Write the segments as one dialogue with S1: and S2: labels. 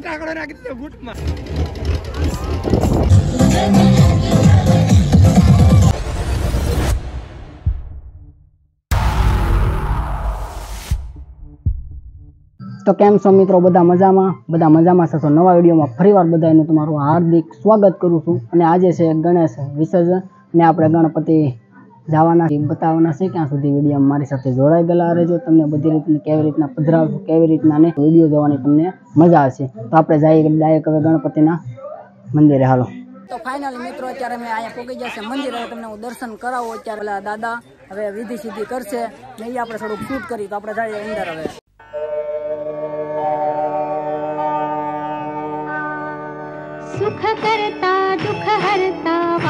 S1: ફટાકડો નાખી દીધો બૂટમાં
S2: તો કેમ છો મિત્રો? બધા મજામાં? બધા મજામાં છો નવા વિડીયોમાં ફરીવાર બધાનું તમારું હાર્દિક સ્વાગત કરું છું. અને આજે છે ગણેશ વિસર્જન. અને આપણે ગણપતિ જવાના એ બતાવવાના છે ક્યાં સુધી વીડિયો મારી સાથે જોડાઈ ગયેલા રહેજો તમને બધી રીતની કેવી રીતના પધરાવ કેવી રીતના ને વીડિયો જોવાની તમને મજા આવશે. તો આપણે જઈએ ડાયરેક્ટ હવે ગણપતિના મંદિરે. હાલો. તો ફાઇનલી મિત્રો અત્યારે અમે અહીંયા પોગી જશે મંદિર. હવે તમને હું દર્શન કરાવું અત્યારે દાદા. હવે વિધિ સિદ્ધિ કરશે. ને એ આપણે થોડુંક શૂટ કરી તો આપણે જઈએ અંદર હવે. સુખ કરતા દુઃખ હરતા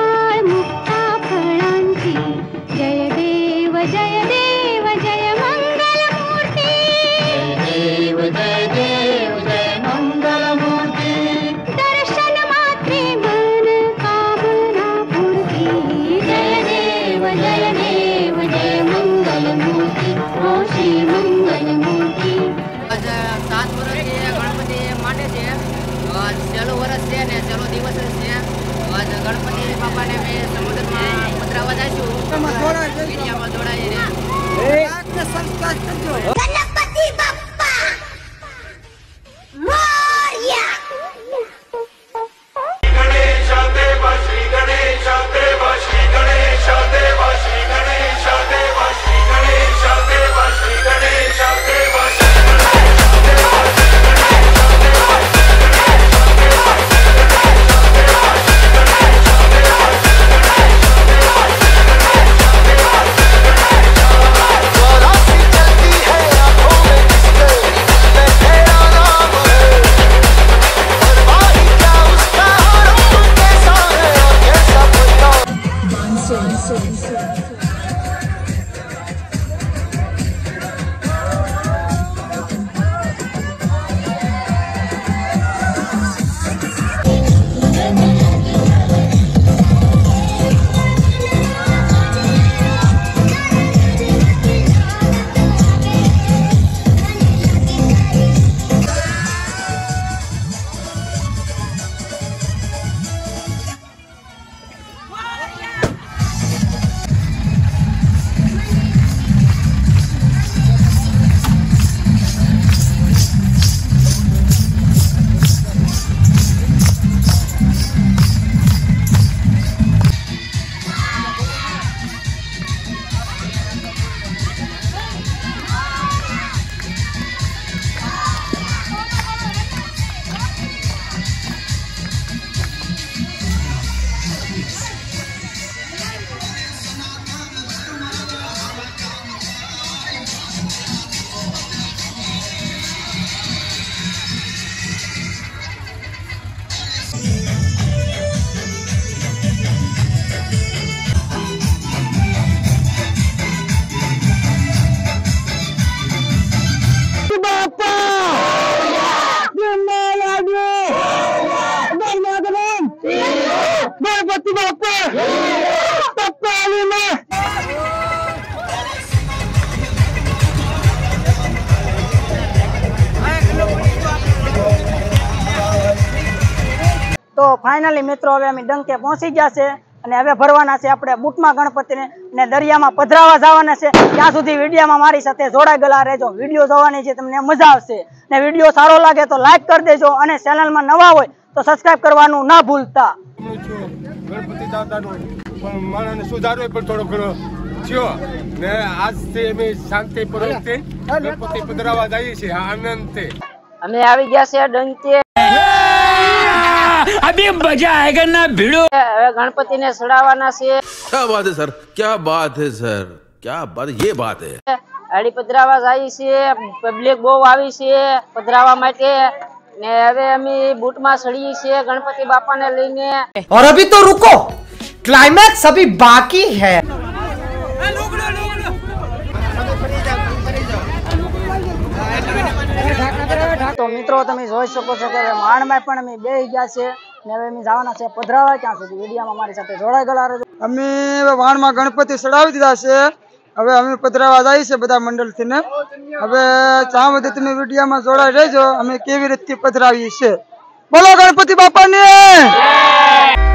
S2: છેલ્લો વર્ષ છે ને છેલ્લો દિવસ છે. ગણપતિ બાપાને મેં સમુદ્રમાં પધરાવા જઈશું. મીડિયામાં જોડાઈને.
S1: સંસ્કાર
S2: તો ફાઇનલી મિત્રો હવે અમે ડંકે પહોંચી ગયા છે અને હવે ભરવાના છે આપણે બુટમાં ગણપતિને ને દરિયામાં પધરાવા જવાના છે. ત્યાં સુધી વિડીયોમાં મારી સાથે જોડાઈ ગયેલા રહેજો. વીડિયો જોવાની છે તમને મજા આવશે. ને વીડિયો સારો લાગે તો લાઈક કરી દેજો અને ચેનલમાં નવા હોય તો સબસ્ક્રાઇબ કરવાનું ના ભૂલતા.
S1: ગણપતિ દાદાનો પણ માણસને સુધારો પણ થોડો ઘણો થયો. ને આજથી અમે શાંતિપૂર્વકથી ગણપતિ પધરાવા જઈએ છીએ આનંદથી.
S2: અમે આવી ગયા છે ડંકે.
S3: अभी मजा आएगा ना भिड़ो
S2: હવે ગણપતિને ચડાવવાના છે
S4: क्या बात है सर क्या बात है सर क्या बात ये बात है
S2: ગાડી પધરાવા જાય છે પબ્લિક બહુ આવી છે પધરાવા માટે ને હવે અમે બૂટમાં ચડીએ છીએ ગણપતિ બાપાને લઈને
S5: और अभी तो रुको क्लाइमैक्स अभी बाकी है
S6: તમે જોઈ શકો છો કે માણમાં પણ અમે બે ગયા છે ને હવે અમે જવાના છે પધરાવા ક્યાં સુધી વિડીયામાં મારી સાથે જોડાઈ ગયેલા રહેજો.
S7: અમે હવે વાણમાં ગણપતિ ચડાવી દીધા છે. હવે અમે પધરાવા જાય છે બધા મંડળથી ને. હવે ત્યાં સુધી તમે વિડીયામાં જોડાઈ રહેજો, અમે કેવી રીતથી પધરાવીએ છે બોલો ગણપતિ બાપાની!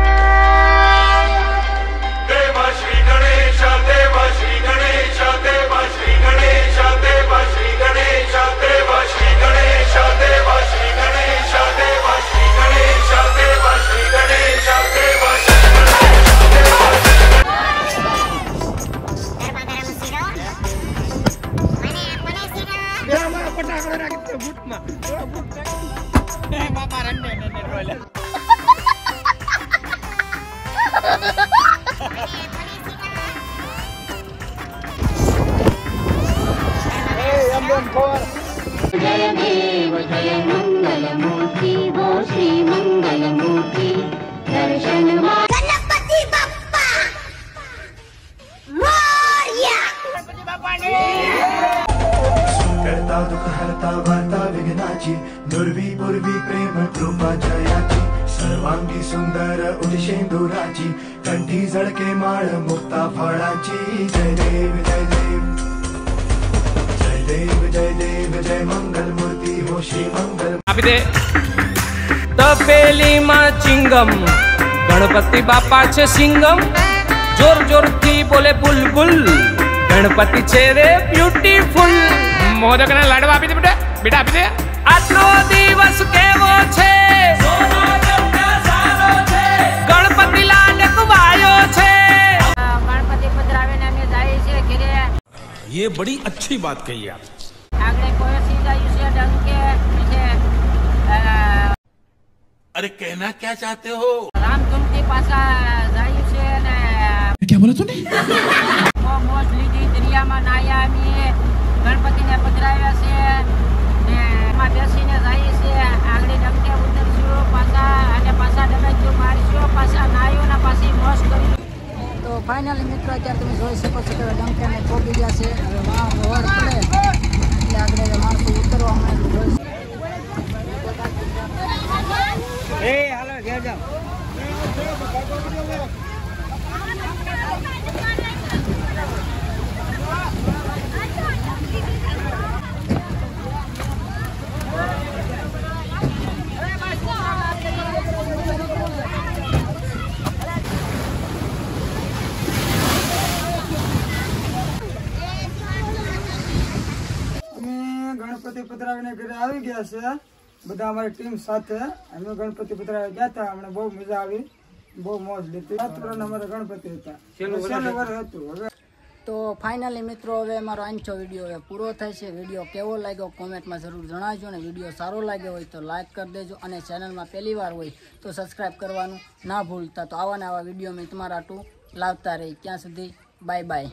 S8: Hey, I'm going for it. सर्वांगी सुंदर उदिशेंदुराची कंठी झळके माळ मुक्ता फळाची जय देव जय देव जय देव जय देव जय मंगल मूर्ती हो श्री मंगल
S9: આપી દે તપેલીમાં ચિંગમ ગણપતિ બાપા છે સિંગમ જોર જોરથી બોલે બુલબુલ ગણપતિ છે રે બ્યુટીફુલ મોદકના લાડવા આપી દે બેટા બેટા આપી દે આટલો દિવસ કેવો છે ગણપતિ
S4: ये बड़ी अच्छी बात कही आप
S10: આગળ કોઈ સીધાયું છે ડંકે છે અ,
S4: अरे कहना क्या चाहते हो
S10: રામધૂનથી પાછા જઈએ છે ને
S4: क्या बोला तूने
S10: બહુ મોજ લીધી દરિયામાં નાયા અમે ગણપતિને પધરાવ્યા છે ને એમાં બેસીને જઈએ છીએ
S6: ફાઇનલી મિત્રો, અત્યારે તમે જોઈ શકો છો કે ડંકાને ચોકી ગયા છે. હવે વાહ વર પડે. એટલે આગળ માણસો ઉતરવા માંડ્યું જોઈ શકો.
S7: અમે ગણપતિ પધરાવીને ઘરે આવી ગયા છે. બધા અમારી ટીમ સાથે. અમે ગણપતિ પધરાવી ગયા હતા. અમને બહુ મજા આવી. બહુ મોજ લીધી. અમારા ગણપતિ હતા. છેલ્લું વર્ષ હતું. હવે
S6: તો ફાઇનલી મિત્રો હવે મારો આંચો વીડિયો હવે પૂરો થાય છે. વીડિયો કેવો લાગ્યો કોમેન્ટમાં જરૂર જણાવજો અને વીડિયો સારો લાગ્યો હોય તો લાઈક કરી દેજો અને ચેનલમાં પહેલી વાર હોય તો સબસ્ક્રાઈબ કરવાનું ના ભૂલતા. તો આવા ને આવા વીડિયો મેં તમારા ટુ લાવતા રહી. ત્યાં સુધી બાય બાય